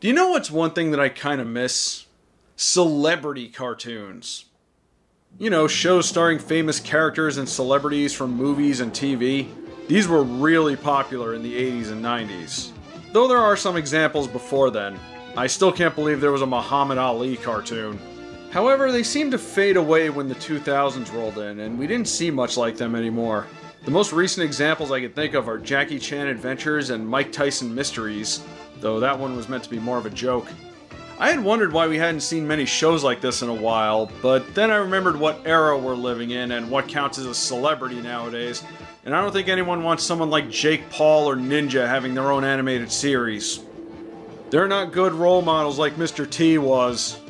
Do you know what's one thing that I kind of miss? Celebrity cartoons. You know, shows starring famous characters and celebrities from movies and TV. These were really popular in the 80s and 90s. Though there are some examples before then. I still can't believe there was a Muhammad Ali cartoon. However, they seemed to fade away when the 2000s rolled in, and we didn't see much like them anymore. The most recent examples I can think of are Jackie Chan Adventures and Mike Tyson Mysteries, though that one was meant to be more of a joke. I had wondered why we hadn't seen many shows like this in a while, but then I remembered what era we're living in and what counts as a celebrity nowadays, and I don't think anyone wants someone like Jake Paul or Ninja having their own animated series. They're not good role models like Mr. T was.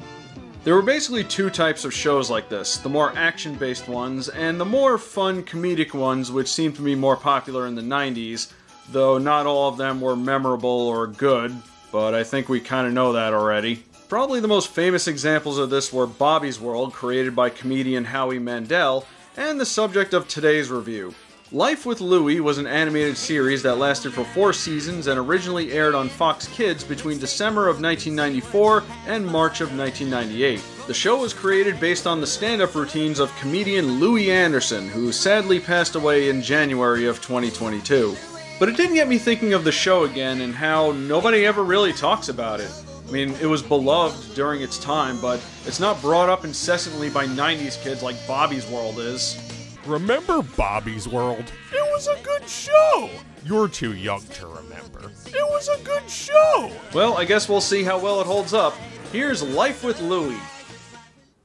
There were basically two types of shows like this the more action based ones, and the more fun comedic ones, which seemed to be more popular in the 90s, though not all of them were memorable or good, but I think we kind of know that already. Probably the most famous examples of this were Bobby's World, created by comedian Howie Mandel, and the subject of today's review. Life with Louie was an animated series that lasted for four seasons and originally aired on Fox Kids between December of 1994 and March of 1998. The show was created based on the stand up routines of comedian Louie Anderson, who sadly passed away in January of 2022. But it didn't get me thinking of the show again and how nobody ever really talks about it. I mean, it was beloved during its time, but it's not brought up incessantly by 90s kids like Bobby's World is. Remember Bobby's World? It was a good show. You're too young to remember. It was a good show. Well, I guess we'll see how well it holds up. Here's Life with Louie.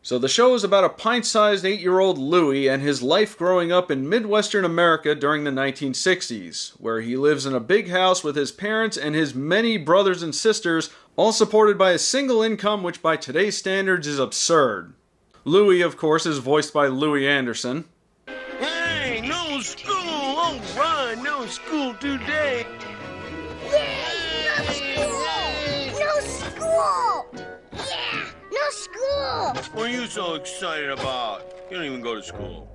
So, the show is about a pint sized eight year old Louie and his life growing up in Midwestern America during the 1960s, where he lives in a big house with his parents and his many brothers and sisters, all supported by a single income, which by today's standards is absurd. Louie, of course, is voiced by Louie Anderson. Hey, no school! All right, no school today. Yeah! No school! What are you so excited about? You don't even go to school.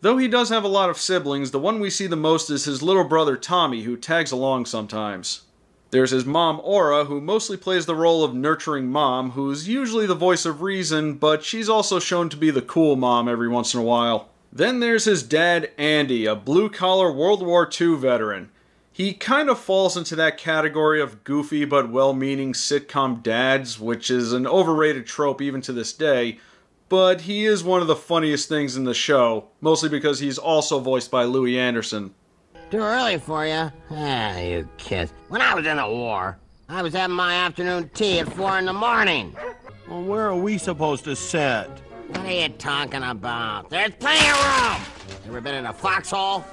Though he does have a lot of siblings, the one we see the most is his little brother Tommy, who tags along sometimes. There's his mom Ora, who mostly plays the role of nurturing mom, who's usually the voice of reason, but she's also shown to be the cool mom every once in a while. Then there's his dad Andy, a blue collar World War II veteran. He kind of falls into that category of goofy but well meaning sitcom dads, which is an overrated trope even to this day, but he is one of the funniest things in the show, mostly because he's also voiced by Louie Anderson. Too early for you? Ah, you kids. When I was in the war, I was having my afternoon tea at four in the morning. Well, where are we supposed to sit? What are you talking about? There's plenty of room! Ever been in a foxhole?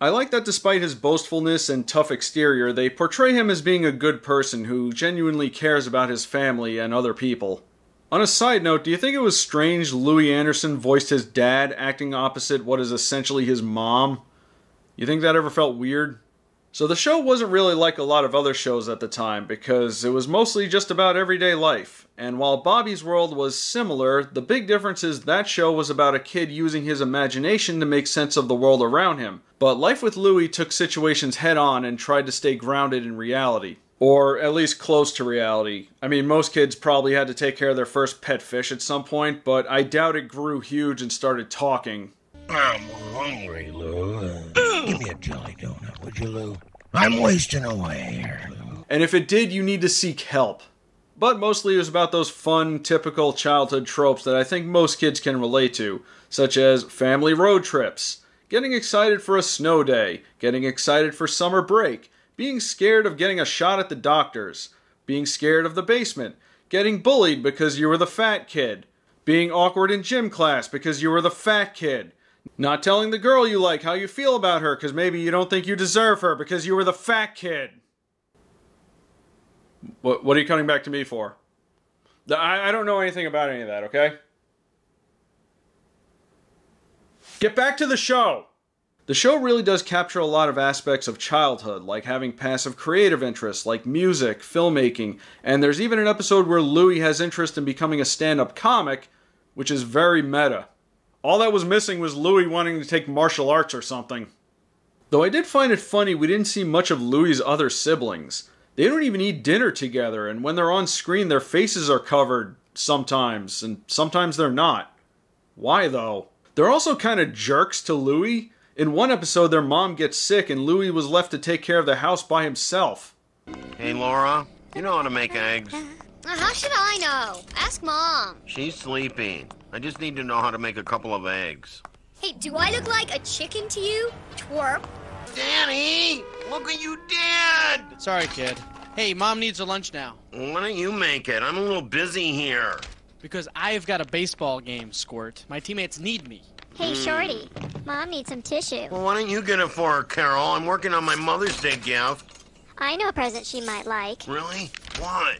I like that despite his boastfulness and tough exterior, they portray him as being a good person who genuinely cares about his family and other people. On a side note, do you think it was strange Louie Anderson voiced his dad acting opposite what is essentially his mom? You think that ever felt weird? So the show wasn't really like a lot of other shows at the time because it was mostly just about everyday life. And while Bobby's World was similar, the big difference is that show was about a kid using his imagination to make sense of the world around him. But Life with Louie took situations head on and tried to stay grounded in reality. Or at least close to reality. I mean, most kids probably had to take care of their first pet fish at some point, but I doubt it grew huge and started talking. I'm hungry, Lou. Give me a jelly donut, would you, Lou? I'm wasting away here, And if it did, you need to seek help. But mostly it was about those fun, typical childhood tropes that I think most kids can relate to, such as family road trips, getting excited for a snow day, getting excited for summer break, being scared of getting a shot at the doctors, being scared of the basement, getting bullied because you were the fat kid, being awkward in gym class because you were the fat kid, not telling the girl you like how you feel about her because maybe you don't think you deserve her because you were the fat kid. What, what are you coming back to me for? I, I don't know anything about any of that, okay? Get back to the show! The show really does capture a lot of aspects of childhood, like having passive creative interests like music, filmmaking, and there's even an episode where Louie has interest in becoming a stand up comic, which is very meta. All that was missing was Louie wanting to take martial arts or something. Though I did find it funny we didn't see much of Louie's other siblings. They don't even eat dinner together, and when they're on screen, their faces are covered sometimes, and sometimes they're not. Why though? They're also kind of jerks to Louie. In one episode, their mom gets sick, and Louie was left to take care of the house by himself. Hey, Laura, you know how to make eggs? Uh, How should I know? Ask Mom. She's sleeping. I just need to know how to make a couple of eggs. Hey, do I look like a chicken to you? Twerp. Danny, look what you did! Sorry, kid. Hey, mom needs her lunch now. Why don't you make it? I'm a little busy here. Because I've got a baseball game, Squirt. My teammates need me. Hey, Shorty. Mom needs some tissue. Well, why don't you get it for her, Carol? I'm working on my Mother's Day gift. I know a present she might like. Really? What?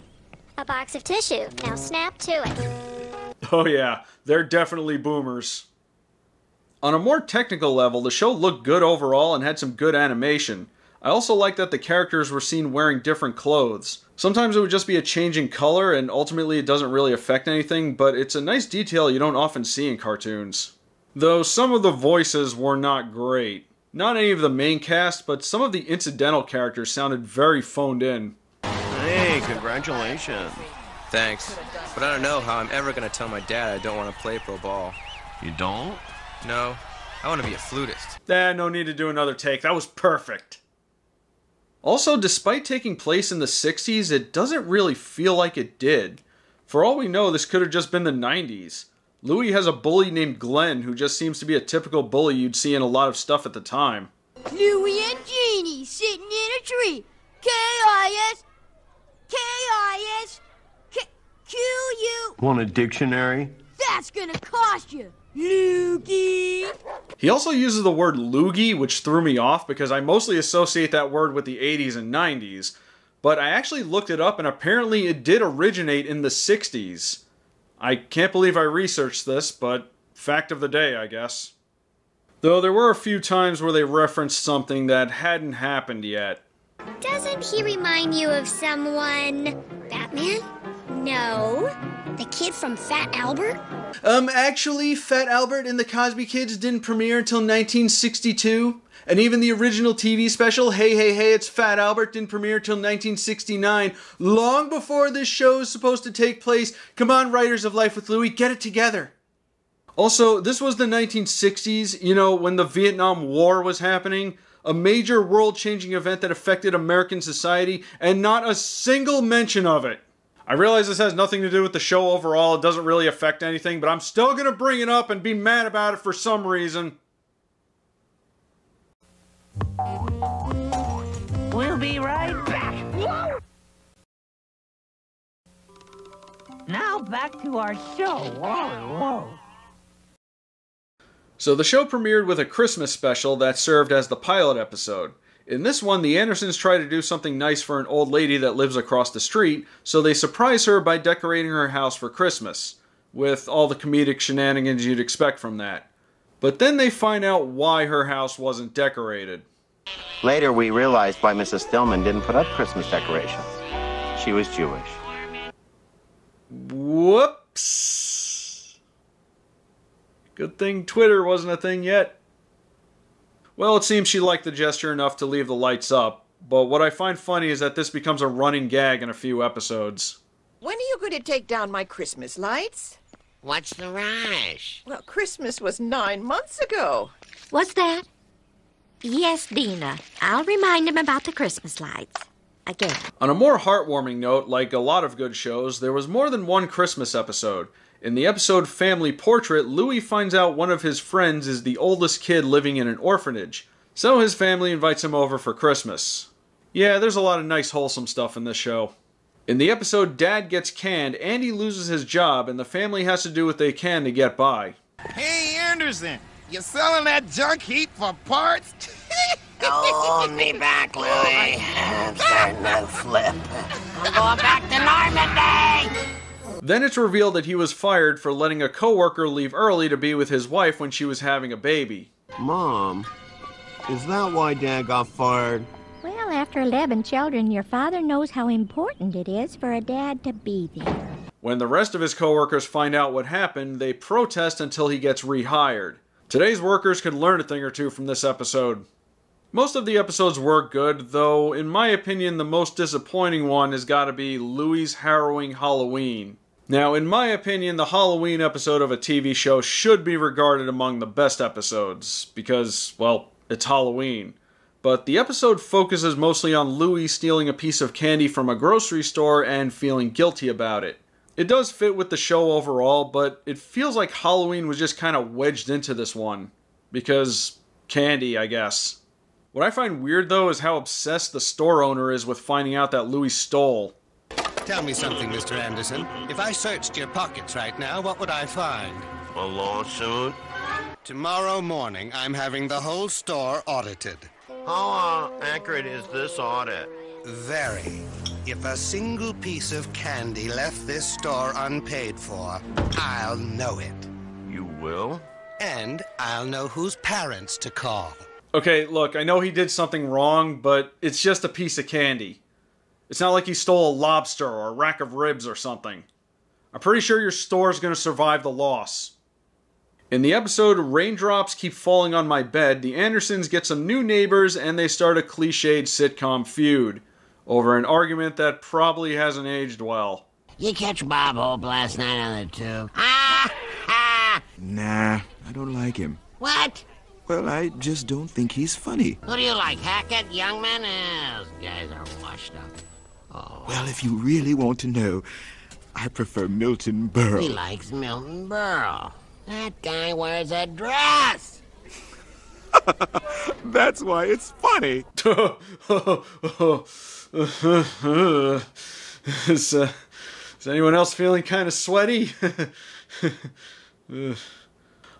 A box of tissue. Now snap to it. Oh, yeah, they're definitely boomers. On a more technical level, the show looked good overall and had some good animation. I also like that the characters were seen wearing different clothes. Sometimes it would just be a change in color, and ultimately it doesn't really affect anything, but it's a nice detail you don't often see in cartoons. Though some of the voices were not great. Not any of the main cast, but some of the incidental characters sounded very phoned in. Hey, congratulations. Thanks. But I don't know how I'm ever gonna tell my dad I don't want to play pro ball. You don't? No, I want to be a flutist. Eh, no need to do another take. That was perfect. Also, despite taking place in the 60s, it doesn't really feel like it did. For all we know, this could have just been the 90s. Louie has a bully named Glenn who just seems to be a typical bully you'd see in a lot of stuff at the time. Louie and Jeannie sitting in a tree. K-I-S, K-I-S, K- Q-U. Want a dictionary? That's gonna cost you, Loogie. He also uses the word loogie, which threw me off because I mostly associate that word with the 80s and 90s. But I actually looked it up and apparently it did originate in the 60s. I can't believe I researched this, but fact of the day, I guess. Though there were a few times where they referenced something that hadn't happened yet. Doesn't he remind you of someone? Batman? No. The kid from Fat Albert? Um, actually, Fat Albert and the Cosby Kids didn't premiere until 1962. And even the original TV special, Hey Hey Hey, It's Fat Albert, didn't premiere till 1969, long before this show is supposed to take place. Come on, writers of Life with Louie, get it together. Also, this was the 1960s, you know, when the Vietnam War was happening, a major world changing event that affected American society, and not a single mention of it. I realize this has nothing to do with the show overall, it doesn't really affect anything, but I'm still gonna bring it up and be mad about it for some reason. We'll be right back. Now back to our show. Whoa, whoa. So the show premiered with a Christmas special that served as the pilot episode. In this one, the Andersons try to do something nice for an old lady that lives across the street, so they surprise her by decorating her house for Christmas, with all the comedic shenanigans you'd expect from that. But then they find out why her house wasn't decorated. Later, we realized why Mrs. Stillman didn't put up Christmas decorations. She was Jewish. Whoops. Good thing Twitter wasn't a thing yet. Well, it seems she liked the gesture enough to leave the lights up, but what I find funny is that this becomes a running gag in a few episodes. When are you going to take down my Christmas lights? What's the rush? Well, Christmas was nine months ago. What's that? Yes, Dina. I'll remind him about the Christmas lights. Again. On a more heartwarming note, like a lot of good shows, there was more than one Christmas episode. In the episode Family Portrait, Louie finds out one of his friends is the oldest kid living in an orphanage, so his family invites him over for Christmas. Yeah, there's a lot of nice, wholesome stuff in this show. In the episode Dad Gets Canned, Andy loses his job and the family has to do what they can to get by. Hey, Anderson, you selling that junk heap for parts? Hold me back, Louie. starting no flip. I'm going back to Normandy. Then it's revealed that he was fired for letting a coworker leave early to be with his wife when she was having a baby. Mom, is that why Dad got fired? Well, after 11 children, your father knows how important it is for a dad to be there. When the rest of his coworkers find out what happened, they protest until he gets rehired. Today's workers could learn a thing or two from this episode. Most of the episodes were good, though, in my opinion, the most disappointing one has got to be Louie's Harrowing Halloween. Now, in my opinion, the Halloween episode of a TV show should be regarded among the best episodes, because, well, it's Halloween. But the episode focuses mostly on Louie stealing a piece of candy from a grocery store and feeling guilty about it. It does fit with the show overall, but it feels like Halloween was just kind of wedged into this one. Because candy, I guess. What I find weird though is how obsessed the store owner is with finding out that Louie stole. Tell me something, Mr. Anderson. If I searched your pockets right now, what would I find? A lawsuit? Tomorrow morning, I'm having the whole store audited. How uh, accurate is this audit? Very. If a single piece of candy left this store unpaid for, I'll know it. You will? And I'll know whose parents to call. Okay, look, I know he did something wrong, but it's just a piece of candy. It's not like he stole a lobster or a rack of ribs or something. I'm pretty sure your store's gonna survive the loss. In the episode Raindrops Keep Falling on My Bed, the Andersons get some new neighbors and they start a cliched sitcom feud over an argument that probably hasn't aged well. You catch Bob Hope last night on the tube. Nah, I don't like him. What? Well, I just don't think he's funny. Who do you like, Hackett, Youngman? Eh, those guys are washed up. Oh. Well, if you really want to know, I prefer Milton Berle. He likes Milton Berle. That guy wears a dress. That's why it's funny. is, uh, is anyone else feeling kind of sweaty?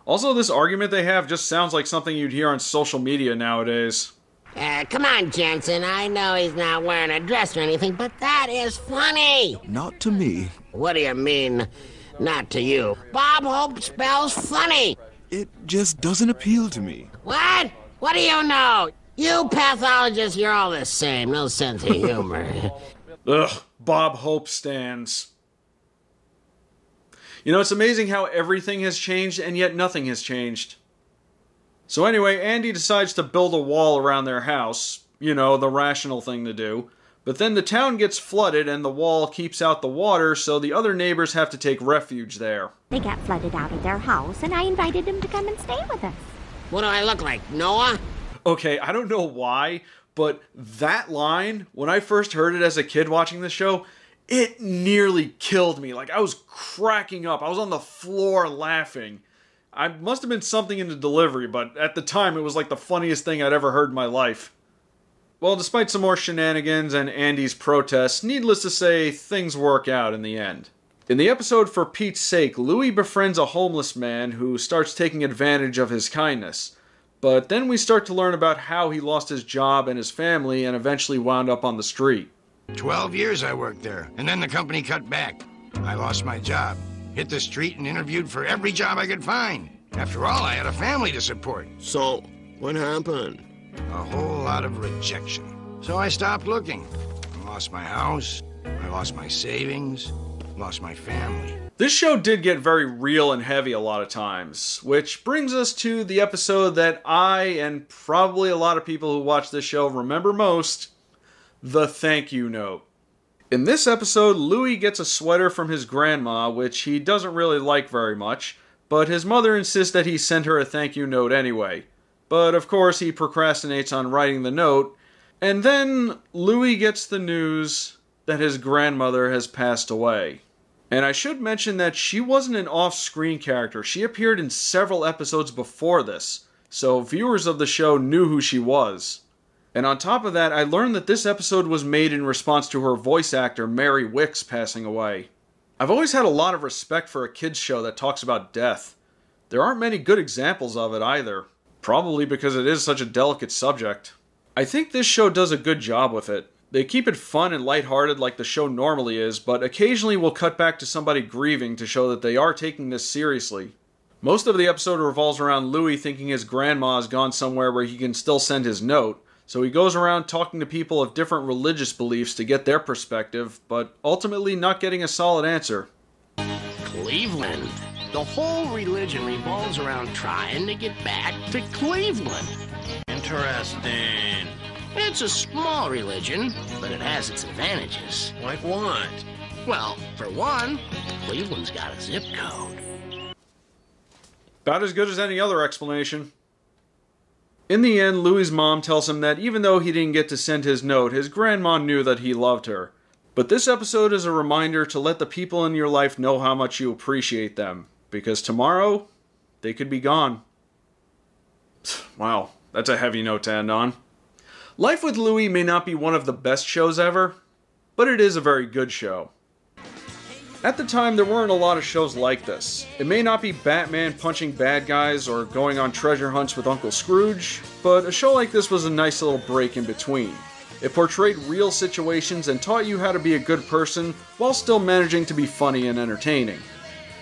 also, this argument they have just sounds like something you'd hear on social media nowadays. Uh, come on, Jensen. I know he's not wearing a dress or anything, but that is funny. Not to me. What do you mean, not to you? Bob Hope spells funny. It just doesn't appeal to me. What? What do you know? You pathologists, you're all the same. No sense of humor. Ugh, Bob Hope stands. You know, it's amazing how everything has changed and yet nothing has changed. So, anyway, Andy decides to build a wall around their house. You know, the rational thing to do. But then the town gets flooded and the wall keeps out the water, so the other neighbors have to take refuge there. They got flooded out of their house, and I invited them to come and stay with us. What do I look like, Noah? Okay, I don't know why, but that line, when I first heard it as a kid watching the show, it nearly killed me. Like, I was cracking up. I was on the floor laughing. I must have been something in the delivery, but at the time it was like the funniest thing I'd ever heard in my life. Well, despite some more shenanigans and Andy's protests, needless to say, things work out in the end. In the episode For Pete's Sake, Louie befriends a homeless man who starts taking advantage of his kindness. But then we start to learn about how he lost his job and his family and eventually wound up on the street. Twelve years I worked there, and then the company cut back. I lost my job, hit the street, and interviewed for every job I could find. After all, I had a family to support. So, what happened? A whole lot of rejection. So I stopped looking. I lost my house, I lost my savings, lost my family. This show did get very real and heavy a lot of times, which brings us to the episode that I and probably a lot of people who watch this show remember most the thank you note. In this episode, Louie gets a sweater from his grandma, which he doesn't really like very much, but his mother insists that he send her a thank you note anyway. But of course, he procrastinates on writing the note, and then Louie gets the news that his grandmother has passed away. And I should mention that she wasn't an off screen character, she appeared in several episodes before this, so viewers of the show knew who she was. And on top of that, I learned that this episode was made in response to her voice actor, Mary Wickes, passing away. I've always had a lot of respect for a kids' show that talks about death. There aren't many good examples of it either, probably because it is such a delicate subject. I think this show does a good job with it. They keep it fun and lighthearted like the show normally is, but occasionally will cut back to somebody grieving to show that they are taking this seriously. Most of the episode revolves around Louie thinking his grandma has gone somewhere where he can still send his note, so he goes around talking to people of different religious beliefs to get their perspective, but ultimately not getting a solid answer. Cleveland. The whole religion revolves around trying to get back to Cleveland. Interesting. It's a small religion, but it has its advantages. Like what? Well, for one, Cleveland's got a zip code. About as good as any other explanation. In the end, Louie's mom tells him that even though he didn't get to send his note, his grandma knew that he loved her. But this episode is a reminder to let the people in your life know how much you appreciate them, because tomorrow, they could be gone. Wow, that's a heavy note to end on. Life with Louie may not be one of the best shows ever, but it is a very good show. At the time, there weren't a lot of shows like this. It may not be Batman punching bad guys or going on treasure hunts with Uncle Scrooge, but a show like this was a nice little break in between. It portrayed real situations and taught you how to be a good person while still managing to be funny and entertaining.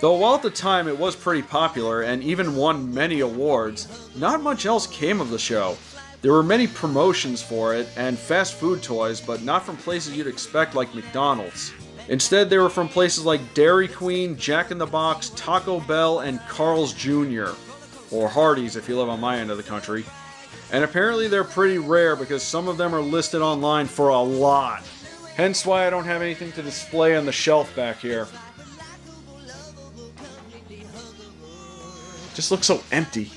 Though while at the time it was pretty popular and even won many awards, not much else came of the show. There were many promotions for it and fast food toys, but not from places you'd expect like McDonald's. Instead, they were from places like Dairy Queen, Jack in the Box, Taco Bell, and Carl's Jr., or Hardee's if you live on my end of the country. And apparently they're pretty rare because some of them are listed online for a lot. Hence why I don't have anything to display on the shelf back here. Just looks so empty.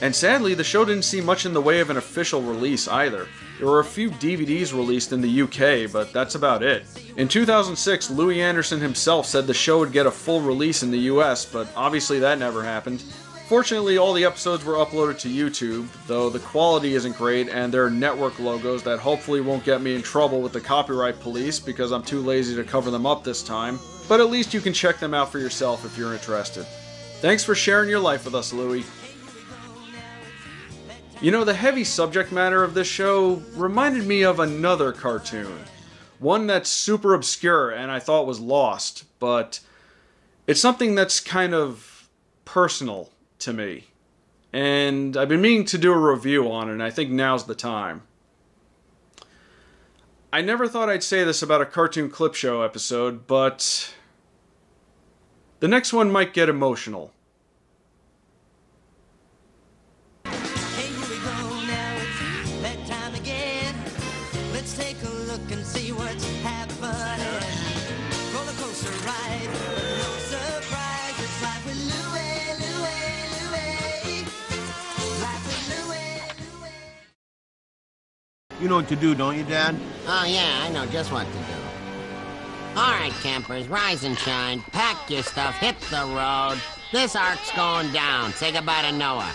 And sadly, the show didn't see much in the way of an official release either. There were a few DVDs released in the UK, but that's about it. In 2006, Louie Anderson himself said the show would get a full release in the US, but obviously that never happened. Fortunately, all the episodes were uploaded to YouTube, though the quality isn't great and there are network logos that hopefully won't get me in trouble with the copyright police because I'm too lazy to cover them up this time. But at least you can check them out for yourself if you're interested. Thanks for sharing your life with us, Louie. You know, the heavy subject matter of this show reminded me of another cartoon. One that's super obscure and I thought was lost, but it's something that's kind of personal to me. And I've been meaning to do a review on it, and I think now's the time. I never thought I'd say this about a cartoon clip show episode, but the next one might get emotional. You know what to do, don't you, Dad? Oh, yeah, I know just what to do. All right, campers, rise and shine. Pack your stuff, hit the road. This ark's going down. Say goodbye to Noah.